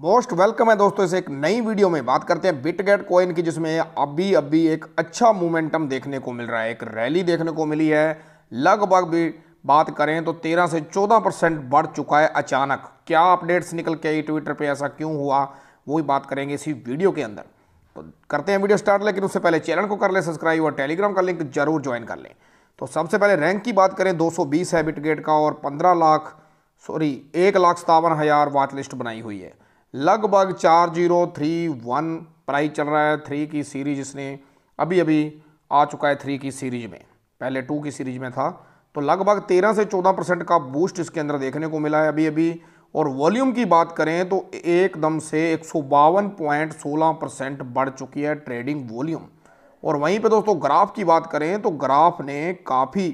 Most welcome है दोस्तों, इस एक नई वीडियो में बात करते हैं बिटगेट कॉइन की, जिसमें अभी अभी एक अच्छा मोमेंटम देखने को मिल रहा है, एक रैली देखने को मिली है। लगभग भी बात करें तो 13 से 14 परसेंट बढ़ चुका है अचानक। क्या अपडेट्स निकल के आई ट्विटर पे? ऐसा क्यों हुआ? वो ही बात करेंगे इसी वीडियो के अंदर। तो करते हैं वीडियो स्टार्ट लेकिन उससे पहले चैनल को कर लें सब्सक्राइब और टेलीग्राम का लिंक ज़रूर ज्वाइन कर लें। तो सबसे पहले रैंक की बात करें 220 है बिटगेट का और 15 लाख सॉरी एक लाख सतावन हज़ार वाट लिस्ट बनाई हुई है। लगभग चार ज़ीरो थ्री वन प्राइस चल रहा है, थ्री की सीरीज़ इसने अभी अभी आ चुका है थ्री की सीरीज़ में। पहले टू की सीरीज़ में था तो लगभग तेरह से चौदह परसेंट का बूस्ट इसके अंदर देखने को मिला है अभी अभी और वॉल्यूम की बात करें तो एकदम से एक परसेंट बढ़ चुकी है ट्रेडिंग वॉल्यूम। और वहीं पे दोस्तों ग्राफ की बात करें तो ग्राफ ने काफ़ी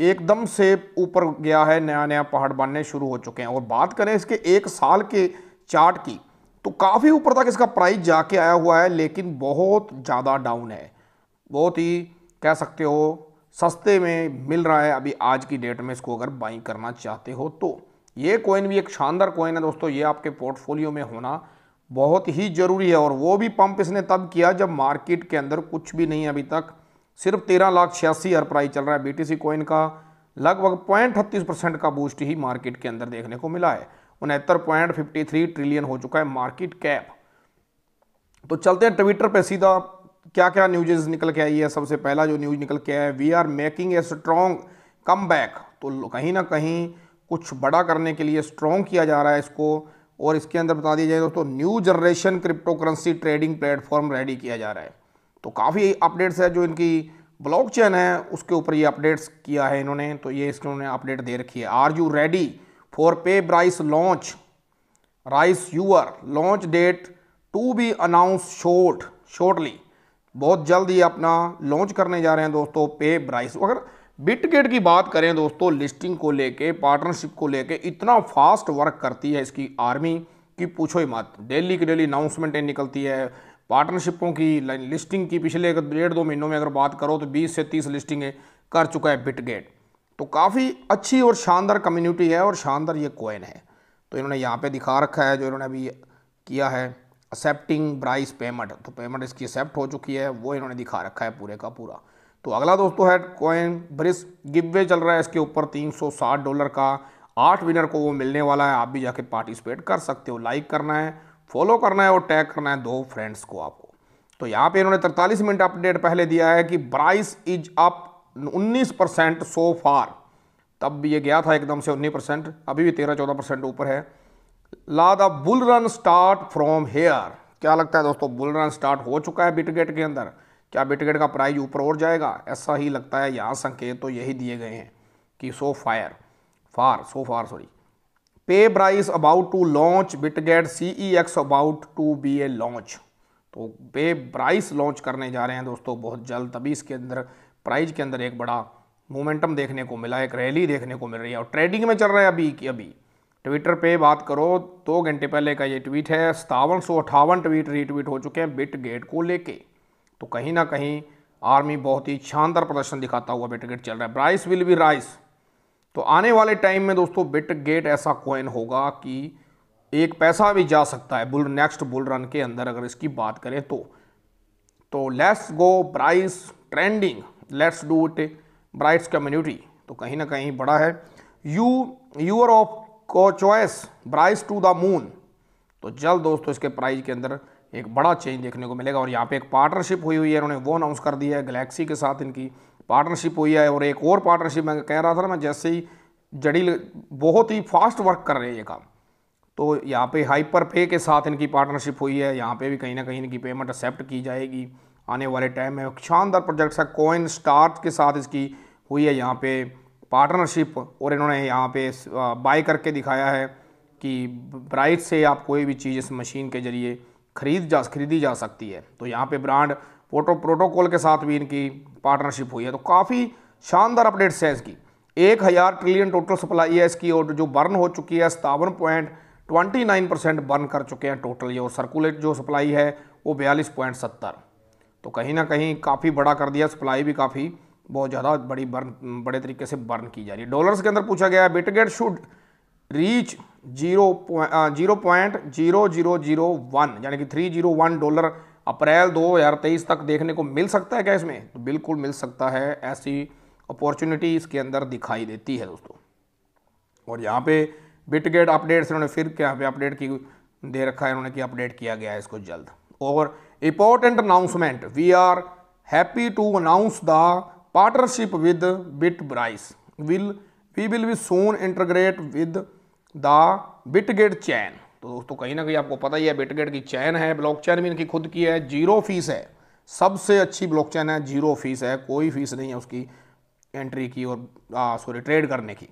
एकदम से ऊपर गया है नया नया पहाड़ बनने शुरू हो चुके हैं। और बात करें इसके एक साल के चार्ट की। तो काफ़ी ऊपर तक इसका प्राइस जाके आया हुआ है, लेकिन बहुत ज़्यादा डाउन है। बहुत ही, कह सकते हो, सस्ते में मिल रहा है अभी आज की डेट में इसको अगर बाइंग करना चाहते हो तो। ये कोइन भी एक शानदार कोइन है दोस्तों, ये आपके पोर्टफोलियो में होना बहुत ही ज़रूरी है। और वो भी पंप इसने तब किया जब मार्केट के अंदर कुछ भी नहीं अभी तक। सिर्फ़ तेरह लाख छियासी हज़ार प्राइस चल रहा है बीटीसी कॉइन का। लगभग पॉइंट का बूस्ट ही मार्केट के अंदर देखने को मिला है। उनहत्तर पॉइंट फिफ्टी थ्री ट्रिलियन हो चुका है मार्केट कैप। तो चलते हैं ट्विटर पे सीधा क्या क्या न्यूज़ निकल के आई है? सबसे पहला जो न्यूज़ निकल के आया है we are making a strong comeback तो कहीं ना कहीं कुछ बड़ा करने के लिए स्ट्रॉन्ग किया जा रहा है इसको। और इसके अंदर बता दिया जाए दोस्तों new generation cryptocurrency trading platform ready किया जा रहा है। तो काफ़ी अपडेट्स है जो इनकी ब्लॉक चेन है, उसके ऊपर ये अपडेट्स किया है इन्होंने। तो ये इन्होंने अपडेट दे रखी है। Are you ready for pay Brise launch rise your launch date to be announce short shortly बहुत जल्द ही अपना लॉन्च करने जा रहे हैं दोस्तों पे ब्राइस अगर बिटगेट की बात करें दोस्तों लिस्टिंग को लेके पार्टनरशिप को लेके, इतना फास्ट वर्क करती है इसकी आर्मी की पूछो ही मत। डेली की डेली अनाउंसमेंटें निकलती है। पार्टनरशिपों की लिस्टिंग की पिछले डेढ़ दो महीनों में अगर बात करो तो 20 से 30 लिस्टिंगें कर चुका है बिटगेट तो काफ़ी अच्छी और शानदार कम्युनिटी है और शानदार ये कोइन है। तो इन्होंने यहाँ पे दिखा रखा है, जो इन्होंने अभी किया है एक्सेप्टिंग ब्राइस पेमेंट तो पेमेंट इसकी एक्सेप्ट हो चुकी है, वो इन्होंने दिखा रखा है पूरे का पूरा। तो अगला दोस्तों है कोइन ब्रिस गिवे चल रहा है, इसके ऊपर 360 डॉलर का आठ विनर को वो मिलने वाला है। आप भी जाके पार्टिसिपेट कर सकते हो लाइक करना है फॉलो करना है और टैग करना है दो फ्रेंड्स को आपको। तो यहाँ पे इन्होंने तरतालीस मिनट अपडेट पहले दिया है कि Brise is up 19 percent so far तब ये गया था एकदम से उन्नीस परसेंट, अभी भी तेरह चौदह परसेंट ऊपर है। ला the bull run start from here. क्या लगता है दोस्तों, बुल रन स्टार्ट हो चुका है बिटगेट के अंदर? क्या बिटगेट का प्राइस ऊपर और जाएगा? ऐसा ही लगता है, यहाँ संकेत तो यही दिए गए हैं कि so fire far so far sorry pay price about to launch, Bitgert C E X about to be a launch. तो पे प्राइस लॉन्च करने जा रहे हैं दोस्तों, बहुत जल्द, तभी इसके अंदर प्राइस के अंदर एक बड़ा मोमेंटम देखने को मिला, एक रैली देखने को मिल रही है और ट्रेडिंग में चल रहा है अभी की अभी। ट्विटर पे बात करो, दो घंटे पहले का ये ट्वीट है सतावन सौ अठावन ट्वीट रीट्वीट हो चुके हैं बिट गेट को लेके। तो कहीं ना कहीं आर्मी बहुत ही शानदार प्रदर्शन दिखाता हुआ बिट गेट चल रहा है। ब्राइस विल बी राइस तो आने वाले टाइम में दोस्तों बिट गेट ऐसा कोइन होगा कि एक पैसा भी जा सकता है बुल, नेक्स्ट बुल रन के अंदर अगर इसकी बात करें तो। तो let's go Brise trending. Let's do it brights community तो कहीं ना कहीं बड़ा है। यू यूर ऑफ़ को choice Brise to the moon तो जल्द दोस्तों, इसके प्राइज के अंदर एक बड़ा चेंज देखने को मिलेगा और यहाँ पे एक पार्टनरशिप हुई हुई है। उन्होंने वो अनाउंस कर दिया है गलेक्सी के साथ इनकी पार्टनरशिप हुई है और एक और पार्टनरशिप मैं कह रहा था ना, मैं जैसे ही जड़ी बहुत ही फास्ट वर्क कर रहे हैं ये काम। तो यहाँ पे हाइपर पे के साथ इनकी पार्टनरशिप हुई है। यहाँ पे भी कहीं ना कहीं इनकी पेमेंट एक्सेप्ट की जाएगी। आने वाले टाइम में शानदार प्रोजेक्ट्स है कोइन स्टार्ट के साथ इसकी हुई है यहाँ पे पार्टनरशिप और इन्होंने यहाँ पे बाय करके दिखाया है कि ब्राइट से आप कोई भी चीज़ इस मशीन के ज़रिए खरीद जा, खरीदी जा सकती है। तो यहाँ पे ब्रांड फ़ोटो प्रोटोकॉल के साथ भी इनकी पार्टनरशिप हुई है। तो काफ़ी शानदार अपडेट्स है इसकी। एक हज़ार ट्रिलियन टोटल सप्लाई है इसकी और जो बर्न हो चुकी है सतावन point twenty nine percent burn कर चुके हैं टोटल ये और सर्कुलेट जो सप्लाई है वो बयालीस पॉइंट सत्तर। तो कहीं ना कहीं काफ़ी बड़ा कर दिया सप्लाई भी काफ़ी बहुत ज़्यादा बड़ी बर्न बड़े तरीके से बर्न की जा रही है। डॉलर्स के अंदर पूछा गया है Bitgert should reach zero zero point zero zero zero one यानी कि three zero one dollar April 2023 तक देखने को मिल सकता है क्या इसमें? तो बिल्कुल मिल सकता है, ऐसी अपॉर्चुनिटी इसके अंदर दिखाई देती है दोस्तों। और यहाँ पे बिटगेट अपडेट्स इन्होंने फिर यहाँ पे अपडेट की, दे रखा है, इन्होंने कि अपडेट किया गया है इसको जल्द। और announcement we are happy to announce the partnership with bit Brise will we will be soon integrate with the Bitgert chain तो दोस्तों, कहीं ना कहीं आपको पता ही है बिटगेट की चैन है ब्लॉक चैन भी इनकी खुद की है ज़ीरो फ़ीस है। सबसे अच्छी ब्लॉक चैन है ज़ीरो फ़ीस है, कोई फ़ीस नहीं है उसकी एंट्री की और सॉरी ट्रेड करने की।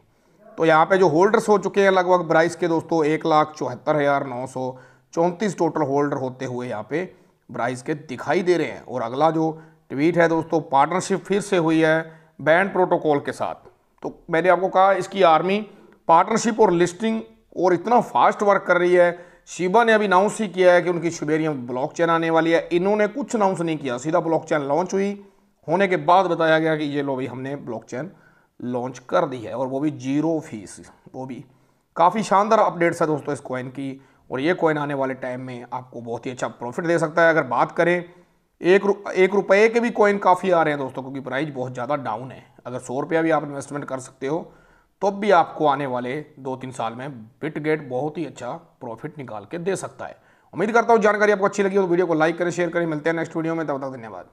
तो यहाँ पे जो होल्डर्स हो चुके हैं लगभग ब्राइस के दोस्तों, एक लाख चौहत्तर हज़ार नौ सौ चौंतीस टोटल होल्डर होते हुए यहाँ पे ब्राइस के दिखाई दे रहे हैं। और अगला जो ट्वीट है दोस्तों, पार्टनरशिप फिर से हुई है बैंड प्रोटोकॉल के साथ। तो मैंने आपको कहा, इसकी आर्मी पार्टनरशिप और लिस्टिंग और इतना फास्ट वर्क कर रही है। शिबा ने अभी अनाउंस ही किया है कि उनकी शुबेरियम ब्लॉक चैन आने वाली है। इन्होंने कुछ अनाउंस नहीं किया। सीधा ब्लॉक चैन लॉन्च हुई। होने के बाद बताया गया कि ये लो भाई, हमने ब्लॉक चैन लॉन्च कर दी है। और वो भी ज़ीरो फ़ीस वो भी काफ़ी शानदार अपडेट्स है दोस्तों इस कॉइन की। और ये कॉइन आने वाले टाइम में आपको बहुत ही अच्छा प्रॉफिट दे सकता है। अगर बात करें एक रु, एक रुपये के भी कॉइन काफ़ी आ रहे हैं दोस्तों क्योंकि प्राइस बहुत ज़्यादा डाउन है। अगर सौ रुपया भी आप इन्वेस्टमेंट कर सकते हो तो भी आपको आने वाले दो तीन साल में बिट गेट बहुत ही अच्छा प्रॉफिट निकाल के दे सकता है। उम्मीद करता हूँ जानकारी आपको अच्छी लगी हो तो वीडियो को लाइक करें शेयर करें। मिलते हैं नेक्स्ट वीडियो में तब तक धन्यवाद।